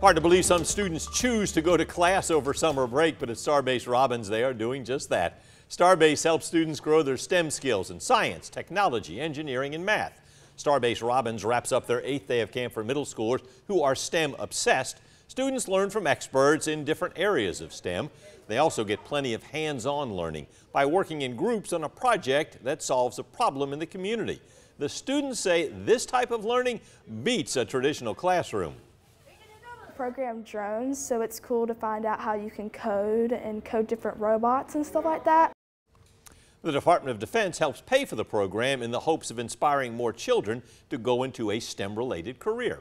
Hard to believe some students choose to go to class over summer break, but at Starbase Robins, they are doing just that. Starbase helps students grow their STEM skills in science, technology, engineering, and math. Starbase Robins wraps up their eighth day of camp for middle schoolers who are STEM obsessed. Students learn from experts in different areas of STEM. They also get plenty of hands-on learning by working in groups on a project that solves a problem in the community. The students say this type of learning beats a traditional classroom program drones, so it's cool to find out how you can code and code different robots and stuff like that. The Department of Defense helps pay for the program in the hopes of inspiring more children to go into a STEM-related career.